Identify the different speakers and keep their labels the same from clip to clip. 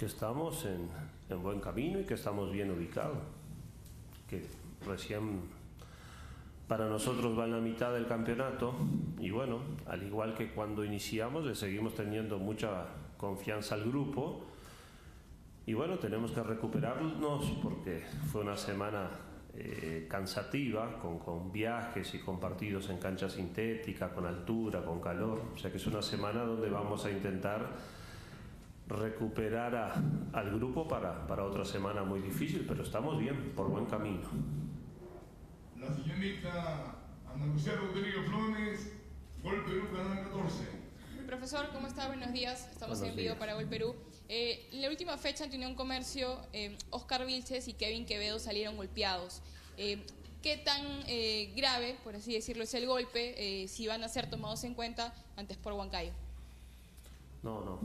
Speaker 1: Que estamos en, en buen camino y que estamos bien ubicados. Que recién para nosotros va en la mitad del campeonato y bueno, al igual que cuando iniciamos, le seguimos teniendo mucha confianza al grupo y bueno, tenemos que recuperarnos porque fue una semana eh, cansativa, con, con, viajes y con partidos en cancha sintética, con altura, con calor. O sea que es una semana donde vamos a intentar recuperar a, al grupo para, para otra semana muy difícil, pero estamos bien, por buen camino.
Speaker 2: La señorita Ana Lucía Rodríguez Flores, Gol Perú, Canal 14.
Speaker 3: Profesor, ¿cómo está? Buenos días. Estamos
Speaker 1: Buenos
Speaker 3: en vivo
Speaker 1: días.
Speaker 3: para Gol Perú. Eh, en la última fecha ante Unión Comercio, eh, Oscar Vilches y Kevin Quevedo salieron golpeados. Eh, ¿Qué tan eh, grave, por así decirlo, es el golpe? Eh, si van a ser tomados en cuenta antes por Huancayo.
Speaker 1: No, no,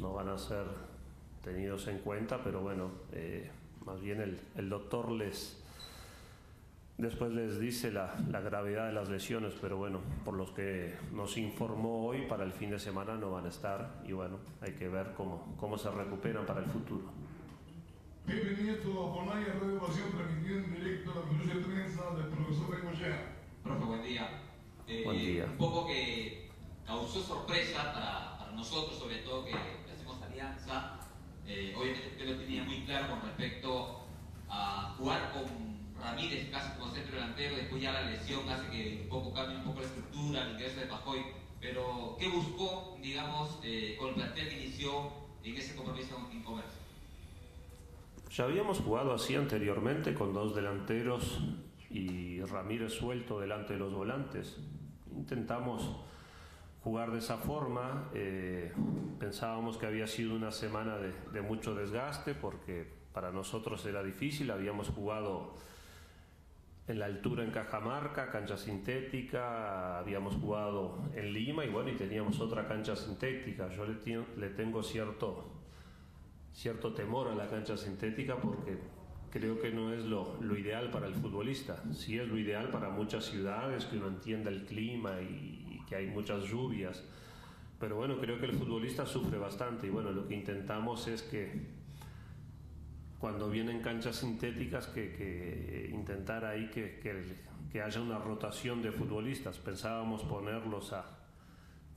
Speaker 1: no van a ser tenidos en cuenta, pero bueno, eh, más bien el, el doctor les después les dice la, la gravedad de las lesiones, pero bueno, por los que nos informó hoy, para el fin de semana no van a estar y bueno, hay que ver cómo, cómo se recuperan para el futuro.
Speaker 2: Pepe Nieto, Bonaya, Radio Pasión, transmitido en directo la conferencia de prensa del profesor Bengochea.
Speaker 4: Profe, buen día. Eh,
Speaker 1: Buen día.
Speaker 4: Un poco que causó sorpresa para, para nosotros, Eh, obviamente usted lo tenía muy claro con respecto a jugar con Ramírez casi como centro delantero, después ya la lesión hace que un poco cambie un poco la estructura, el ingreso de Pajoy. Pero, ¿qué buscó, digamos, eh, con el plantel que inició en ese compromiso en comercio?
Speaker 1: Ya habíamos jugado así anteriormente con dos delanteros y Ramírez suelto delante de los volantes. Intentamos jugar de esa forma. eh, pensábamos que había sido una semana de, mucho desgaste porque para nosotros era difícil. Habíamos jugado en la altura en Cajamarca, cancha sintética, habíamos jugado en Lima y bueno, y teníamos otra cancha sintética. Yo le, le tengo cierto cierto temor a la cancha sintética porque creo que no es lo, lo ideal para el futbolista. Sí es lo ideal para muchas ciudades, que uno entienda el clima y, y que hay muchas lluvias. Pero bueno, creo que el futbolista sufre bastante y bueno, lo que intentamos es que cuando vienen canchas sintéticas que, que intentar ahí que, que, que haya una rotación de futbolistas. Pensábamos ponerlos a,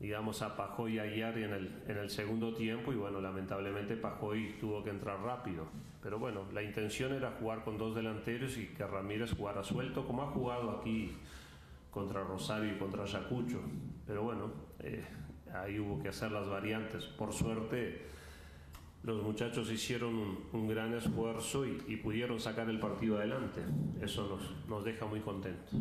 Speaker 1: digamos, a Pajoy y a Yari en el, en el segundo tiempo y bueno, lamentablemente Pajoy tuvo que entrar rápido. Pero bueno, la intención era jugar con dos delanteros y que Ramírez jugara suelto como ha jugado aquí contra Rosario y contra Ayacucho. Pero bueno, eh, ahí hubo que hacer las variantes. Por suerte los muchachos hicieron un, un gran esfuerzo y, y pudieron sacar el partido adelante. Eso nos, nos deja muy contentos.